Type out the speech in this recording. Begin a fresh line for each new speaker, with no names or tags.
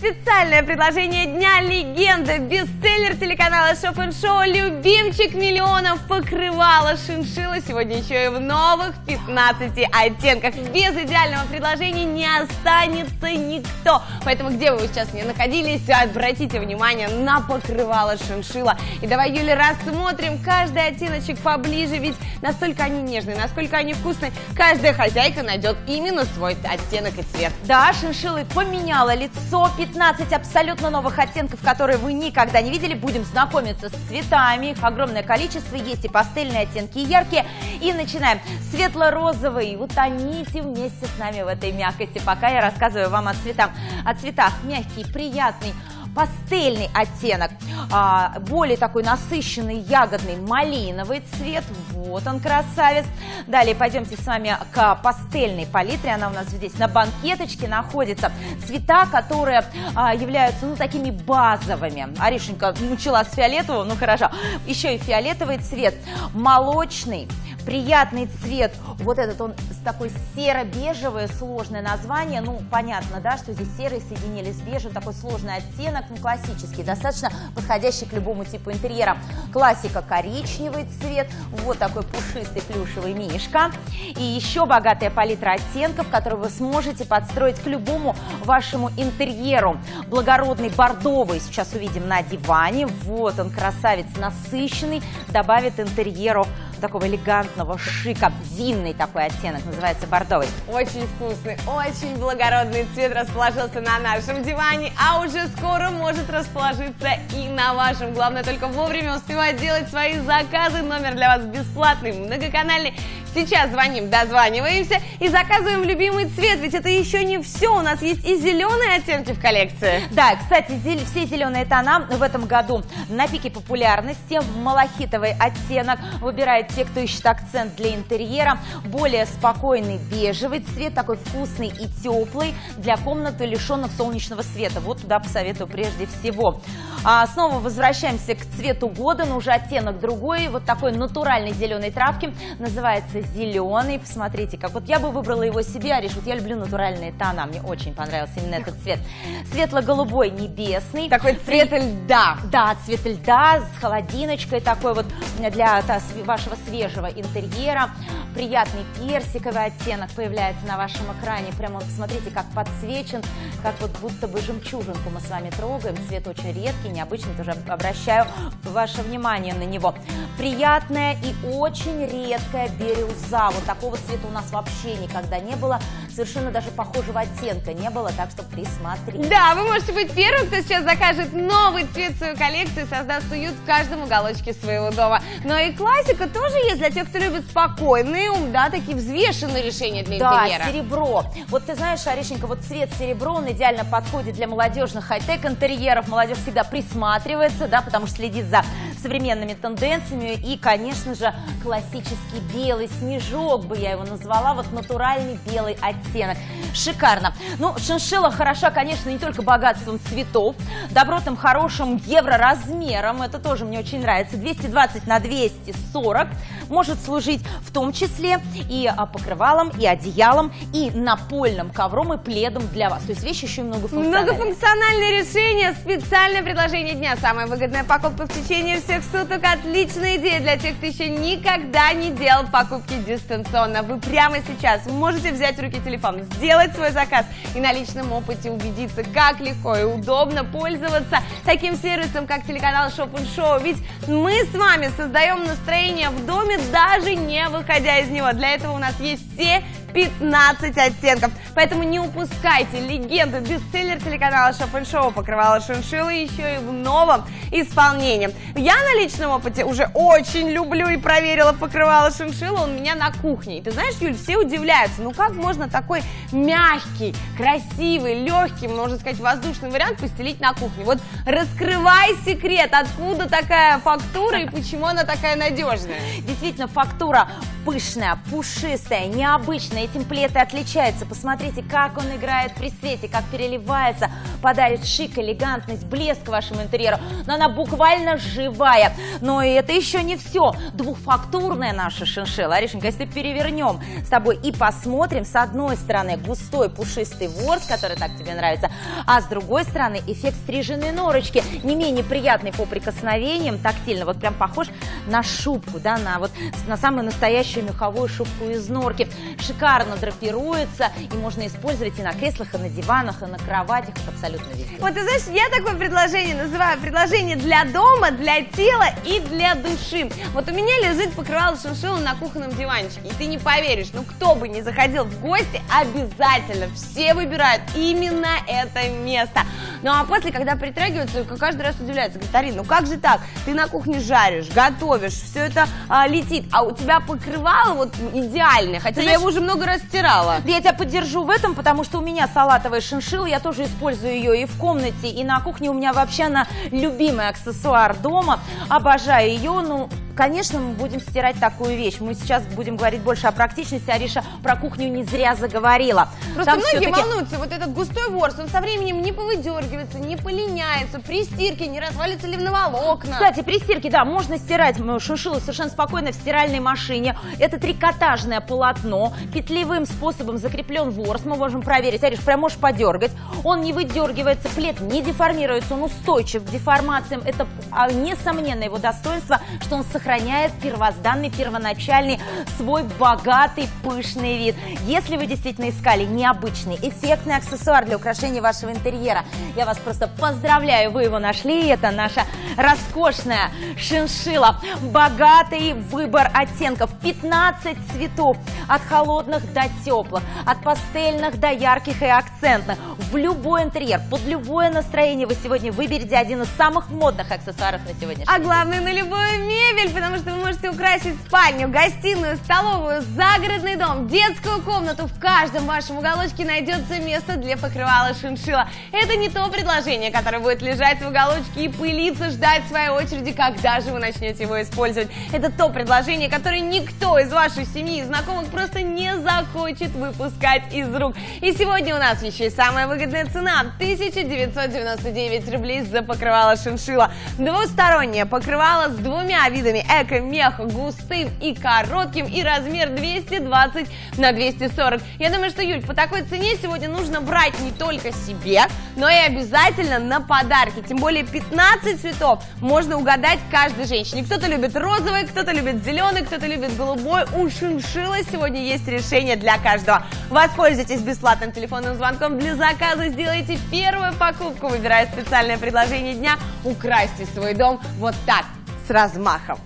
Специальное предложение Дня Легенда, бестселлер телеканала Shop Show, любимчик миллионов, покрывало шиншилла. Сегодня еще и в новых 15 оттенках. Без идеального предложения не останется никто. Поэтому, где бы вы сейчас не находились, обратите внимание на покрывало шиншилла. И давай, Юля, рассмотрим каждый оттеночек поближе, ведь настолько они нежные, насколько они вкусные. Каждая хозяйка найдет именно свой оттенок и цвет.
Да, шиншиллы поменяла лицо, 15 абсолютно новых оттенков, которые вы никогда не видели. Будем знакомиться с цветами, их огромное количество, есть и пастельные оттенки, и яркие. И начинаем. Светло-розовый, утоните вместе с нами в этой мягкости, пока я рассказываю вам о цветах. О цветах мягкий, приятный, пастельный оттенок, а, более такой насыщенный ягодный малиновый цвет, вот он красавец. Далее пойдемте с вами к пастельной палитре, она у нас здесь на банкеточке находится. Цвета, которые а, являются ну такими базовыми. Аришенька начала с фиолетового, ну хорошо, еще и фиолетовый цвет, молочный, приятный цвет. Вот этот он такой серо-бежевое сложное название. Ну, понятно, да, что здесь серый соединили с бежевым, такой сложный оттенок, ну, классический, достаточно подходящий к любому типу интерьера. Классика коричневый цвет, вот такой пушистый плюшевый мишка. И еще богатая палитра оттенков, которую вы сможете подстроить к любому вашему интерьеру. Благородный бордовый сейчас увидим на диване. Вот он, красавец, насыщенный, добавит интерьеру такого элегантного шика, винный такой оттенок, называется бордовый.
Очень вкусный, очень благородный цвет расположился на нашем диване, а уже скоро может расположиться и на вашем. Главное только вовремя успевать делать свои заказы. Номер для вас бесплатный, многоканальный. Сейчас звоним, дозваниваемся и заказываем любимый цвет, ведь это еще не все, у нас есть и зеленые оттенки в коллекции.
Да, кстати, все зеленые тона в этом году на пике популярности. Малахитовый оттенок выбирает те, кто ищет акцент для интерьера. Более спокойный бежевый цвет, такой вкусный и теплый для комнаты, лишенных солнечного света. Вот туда посоветую прежде всего. А снова возвращаемся к цвету года, но уже оттенок другой. Вот такой натуральной зеленой травки. Называется зеленый. Посмотрите, как вот я бы выбрала его себе, Ариш. Вот я люблю натуральные тона. Мне очень понравился именно этот цвет. Светло-голубой, небесный.
Такой цвет льда.
Да, цвет льда с холодиночкой такой вот для вашего свежего интерьера. Приятный персиковый оттенок появляется на вашем экране. Прямо вот посмотрите, как подсвечен, как вот будто бы жемчужинку мы с вами трогаем. Цвет очень редкий, необычный, тоже обращаю ваше внимание на него. Приятная и очень редкая бирюза. Вот такого цвета у нас вообще никогда не было. Совершенно даже похожего оттенка не было, так что присмотрите.
Да, вы можете быть первым, кто сейчас закажет новый цвет свою коллекцию и создаст уют в каждом уголочке своего дома. Но и классика тоже есть для тех, кто любит спокойный ум, да, такие взвешенные решения для
да,
интерьера.
Да, серебро. Вот ты знаешь, Аришенька, вот цвет серебро, он идеально подходит для молодежных хай-тек интерьеров. Молодежь всегда присматривается, да, потому что следит за современными тенденциями. И, конечно же, классический белый снежок бы я его назвала, вот натуральный белый оттенок. Шикарно. Ну, шиншилла хороша, конечно, не только богатством цветов, добротным, хорошим евроразмером, это тоже мне очень нравится, 220 на 240, может служить в том числе и а, покрывалом, и одеялом, и напольным ковром, и пледом для вас. То есть вещи еще многофункциональные.
Многофункциональное решение, специальное предложение дня, самая выгодная покупка в течение всех суток, отличная идея для тех, кто еще никогда не делал покупки дистанционно. Вы прямо сейчас можете взять в руки телефон, сделать свой заказ и на личном опыте убедиться, как легко и удобно пользоваться таким сервисом, как телеканал Shop Show. Ведь мы с вами создаем настроение в доме, даже не выходя из него. Для этого у нас есть все 15 оттенков. Поэтому не упускайте легенду бестселлер телеканала Шоп Шоу покрывала шиншиллы еще и в новом исполнении. Я на личном опыте уже очень люблю и проверила покрывала шиншиллы. Он у меня на кухне. И ты знаешь, Юль, все удивляются, ну как можно такой мягкий, красивый, легкий, можно сказать, воздушный вариант постелить на кухне? Вот раскрывай секрет, откуда такая фактура и почему она такая надежная.
Действительно, фактура пышная, пушистая, необычная. Этим плед и посмотрите, как он играет при свете, как переливается, подарит шик, элегантность, блеск вашему интерьеру. Но она буквально живая. Но и это еще не все. Двухфактурная наша шиншилла. Аришенька, если перевернем с тобой и посмотрим, с одной стороны густой пушистый ворс, который так тебе нравится, а с другой стороны эффект стриженной норочки, не менее приятный по прикосновениям, тактильно, вот прям похож на шубку, да, на вот на самую настоящую меховую шубку из норки. Шикарно драпируется и можно использовать и на креслах, и на диванах, и на кроватях, абсолютно везде.
Вот ты знаешь, я такое предложение называю предложение для дома, для тела и для души. Вот у меня лежит покрывало шиншилла на кухонном диванчике, и ты не поверишь, ну кто бы не заходил в гости, обязательно все выбирают именно это место. Ну а после, когда притрагиваются, каждый раз удивляется, говорит, Арин, ну как же так? Ты на кухне жаришь, готовишь, все это а, летит, а у тебя покрывало вот идеальное, хотя я его уже много раз стирала.
Я тебя поддержу в этом, потому что у меня салатовая шиншилла, я тоже использую ее и в комнате, и на кухне у меня вообще она любимый аксессуар дома, обожаю ее, ну Конечно, мы будем стирать такую вещь. Мы сейчас будем говорить больше о практичности. Ариша про кухню не зря заговорила.
Просто Там многие волнуются. Вот этот густой ворс, он со временем не повыдергивается, не полиняется, при стирке не развалится ли в волокна.
Кстати, при стирке, да, можно стирать шиншиллу совершенно спокойно в стиральной машине. Это трикотажное полотно. Петлевым способом закреплен ворс. Мы можем проверить. Ариш, прям можешь подергать. Он не выдергивается, плед не деформируется, он устойчив к деформациям. Это а, несомненно его достоинство, что он сохраняется сохраняет первозданный, первоначальный свой богатый, пышный вид. Если вы действительно искали необычный, эффектный аксессуар для украшения вашего интерьера, я вас просто поздравляю, вы его нашли. Это наша роскошная шиншила. Богатый выбор оттенков. 15 цветов. От холодных до теплых, от пастельных до ярких и акцентных. В любой интерьер, под любое настроение вы сегодня выберете один из самых модных аксессуаров на сегодня.
А главное, на любую мебель, потому что вы можете украсить спальню, гостиную, столовую, загородный дом, детскую комнату. В каждом вашем уголочке найдется место для покрывала шиншила. Это не то предложение, которое будет лежать в уголочке и пылиться, ждать своей очереди, когда же вы начнете его использовать. Это то предложение, которое никто из вашей семьи и знакомых просто не захочет выпускать из рук. И сегодня у нас еще и самая выгодная цена 1999 рублей за покрывало шиншила. Двустороннее покрывало с двумя видами эко-меха, густым и коротким, и размер 220 на 240. Я думаю, что, Юль, по такой цене сегодня нужно брать не только себе, но и обязательно на подарки. Тем более 15 цветов можно угадать каждой женщине. Кто-то любит розовый, кто-то любит зеленый, кто-то любит голубой. У шиншилла сегодня есть решение для каждого. Воспользуйтесь бесплатным телефонным звонком для заказа, сделайте первую покупку, выбирая специальное предложение дня, украсьте свой дом вот так, с размахом.